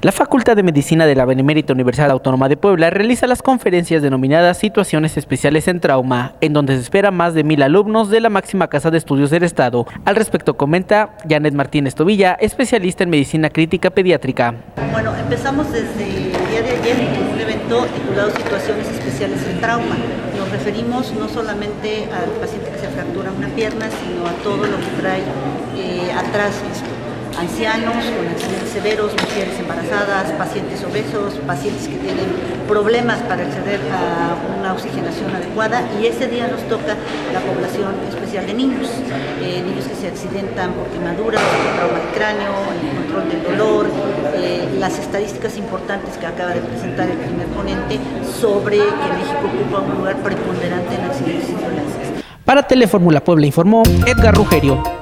La Facultad de Medicina de la Benemérita Universidad Autónoma de Puebla realiza las conferencias denominadas Situaciones Especiales en Trauma, en donde se espera más de mil alumnos de la máxima casa de estudios del Estado. Al respecto comenta Janet Martínez Tobilla, especialista en medicina crítica pediátrica. Bueno, empezamos desde el día de ayer con un evento titulado Situaciones Especiales en Trauma. Nos referimos no solamente al paciente que se fractura una pierna, sino a todo lo que trae eh, atrás ancianos con accidentes severos, mujeres embarazadas, pacientes obesos, pacientes que tienen problemas para acceder a una oxigenación adecuada y ese día nos toca la población especial de niños, eh, niños que se accidentan por quemaduras, por trauma de cráneo, el control del dolor, eh, las estadísticas importantes que acaba de presentar el primer ponente sobre que México ocupa un lugar preponderante en accidentes y violencias. Para Telefórmula Puebla informó Edgar Rugerio.